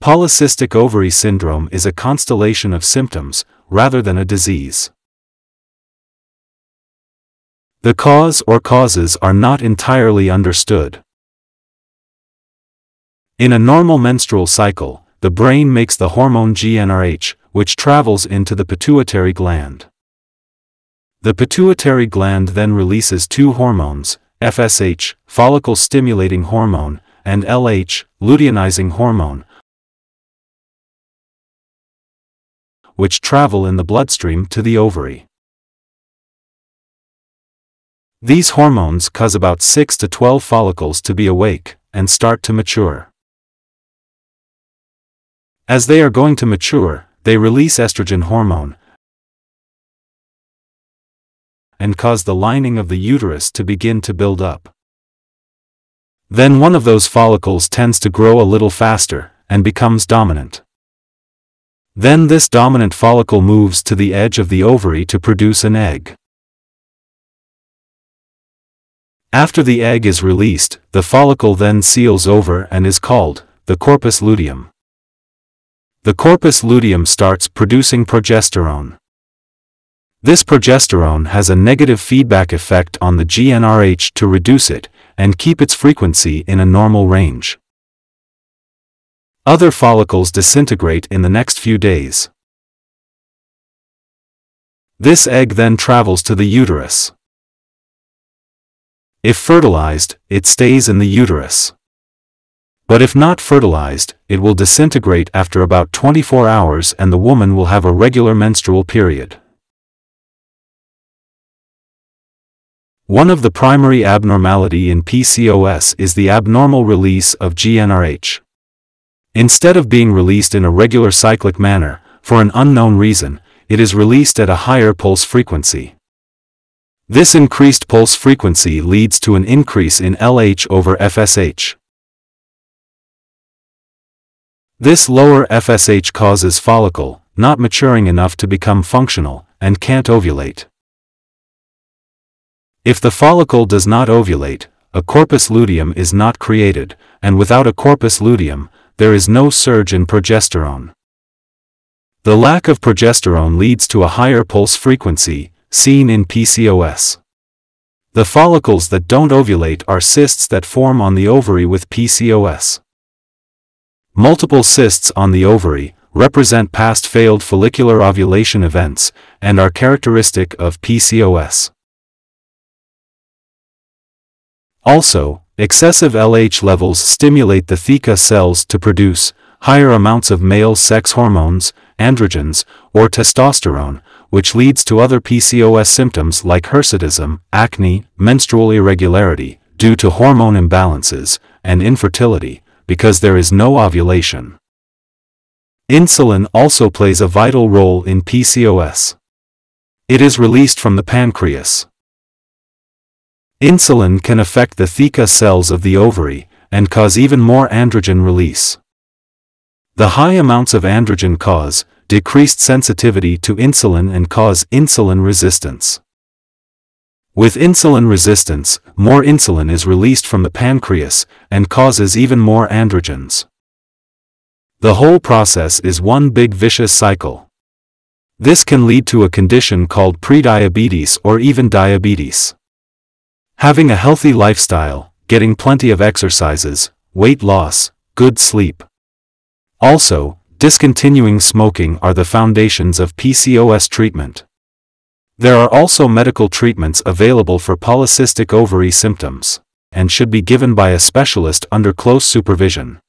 Polycystic ovary syndrome is a constellation of symptoms, rather than a disease. The cause or causes are not entirely understood. In a normal menstrual cycle, the brain makes the hormone GnRH, which travels into the pituitary gland. The pituitary gland then releases two hormones, FSH, follicle-stimulating hormone, and LH, luteinizing hormone, which travel in the bloodstream to the ovary. These hormones cause about 6 to 12 follicles to be awake and start to mature. As they are going to mature, they release estrogen hormone and cause the lining of the uterus to begin to build up. Then one of those follicles tends to grow a little faster and becomes dominant. Then this dominant follicle moves to the edge of the ovary to produce an egg. After the egg is released, the follicle then seals over and is called the corpus luteum. The corpus luteum starts producing progesterone. This progesterone has a negative feedback effect on the GnRH to reduce it and keep its frequency in a normal range. Other follicles disintegrate in the next few days. This egg then travels to the uterus. If fertilized, it stays in the uterus. But if not fertilized, it will disintegrate after about 24 hours and the woman will have a regular menstrual period. One of the primary abnormality in PCOS is the abnormal release of GnRH. Instead of being released in a regular cyclic manner, for an unknown reason, it is released at a higher pulse frequency. This increased pulse frequency leads to an increase in LH over FSH. This lower FSH causes follicle, not maturing enough to become functional, and can't ovulate. If the follicle does not ovulate, a corpus luteum is not created, and without a corpus luteum, there is no surge in progesterone. The lack of progesterone leads to a higher pulse frequency, seen in PCOS. The follicles that don't ovulate are cysts that form on the ovary with PCOS. Multiple cysts on the ovary represent past failed follicular ovulation events and are characteristic of PCOS. Also, excessive LH levels stimulate the theca cells to produce higher amounts of male sex hormones, androgens, or testosterone, which leads to other PCOS symptoms like hirsutism, acne, menstrual irregularity, due to hormone imbalances, and infertility, because there is no ovulation. Insulin also plays a vital role in PCOS. It is released from the pancreas. Insulin can affect the theca cells of the ovary and cause even more androgen release. The high amounts of androgen cause decreased sensitivity to insulin and cause insulin resistance. With insulin resistance, more insulin is released from the pancreas and causes even more androgens. The whole process is one big vicious cycle. This can lead to a condition called prediabetes or even diabetes. Having a healthy lifestyle, getting plenty of exercises, weight loss, good sleep. Also, discontinuing smoking are the foundations of PCOS treatment. There are also medical treatments available for polycystic ovary symptoms, and should be given by a specialist under close supervision.